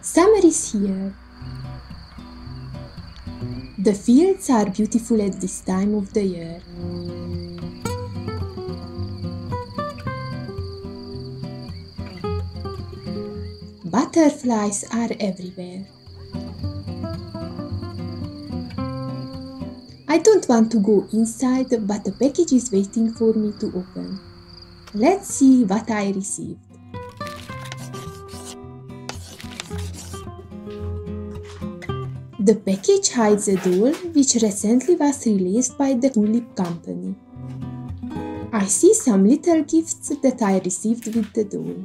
Summer is here. The fields are beautiful at this time of the year. Butterflies are everywhere. I don't want to go inside, but the package is waiting for me to open. Let's see what I received. The package hides a doll which recently was released by the Pullip Company. I see some little gifts that I received with the doll.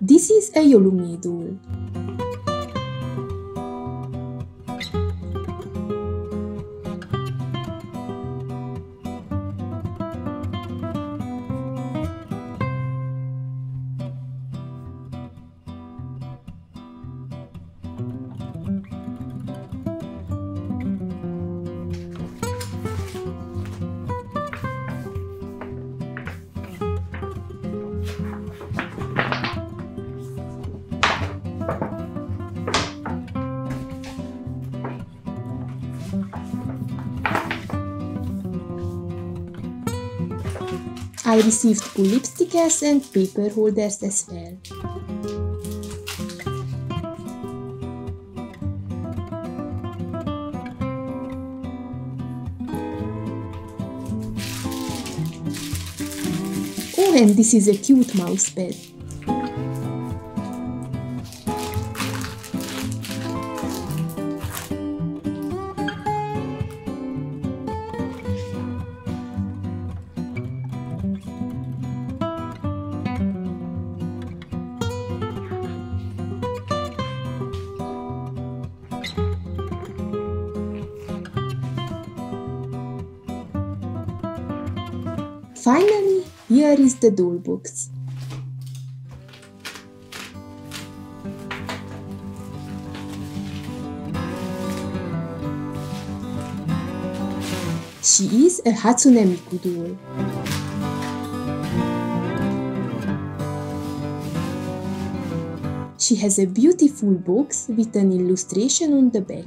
This is a Yeolume doll. I received two lip stickers and paper holders as well. Oh, and this is a cute mouse pad. Finally, here is the doll box. She is a Hatsune Miku doll. She has a beautiful box with an illustration on the back.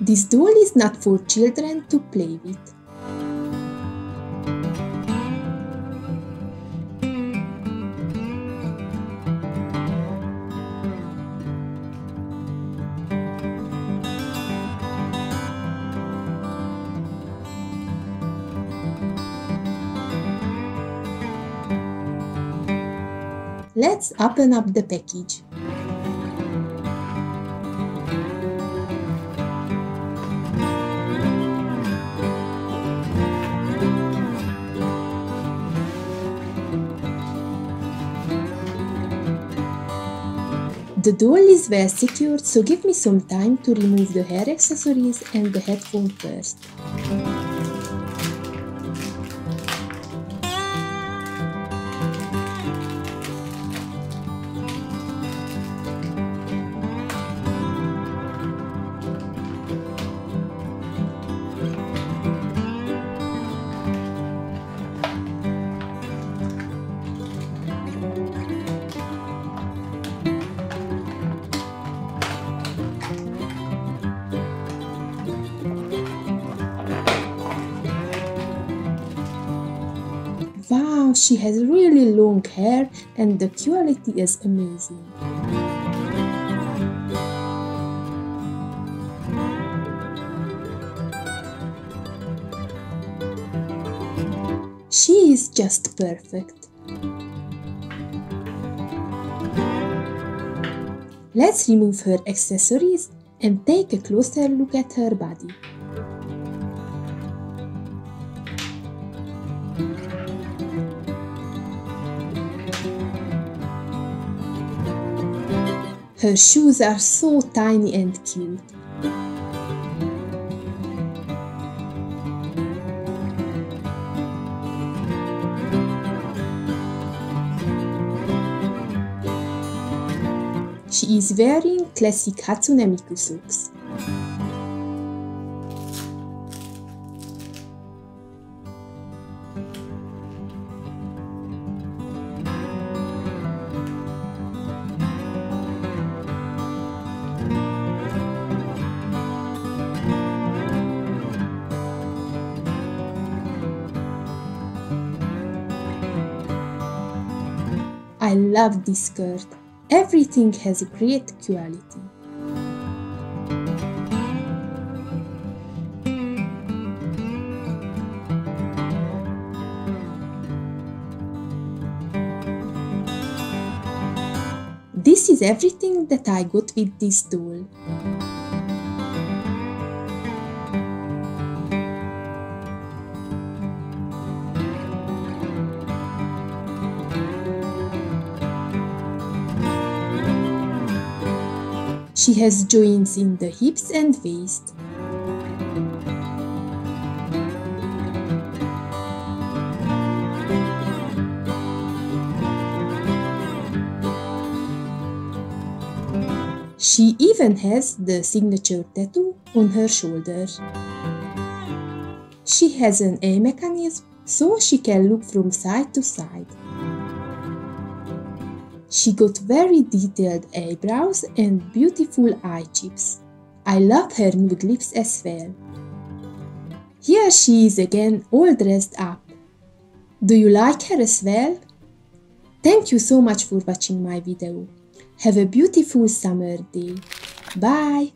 This doll is not for children to play with. Let's open up the package. The doll is well secured, so give me some time to remove the hair accessories and the headphone first. Wow, she has really long hair and the quality is amazing. She is just perfect. Let's remove her accessories and take a closer look at her body. Her shoes are so tiny and cute. She is wearing classic Hatsune Miku socks. I love this skirt. Everything has a great quality. This is everything that I got with this doll. She has joints in the hips and waist. She even has the signature tattoo on her shoulder. She has an A mechanism so she can look from side to side. She got very detailed eyebrows and beautiful eye chips. I love her nude lips as well. Here she is again all dressed up. Do you like her as well? Thank you so much for watching my video. Have a beautiful summer day. Bye!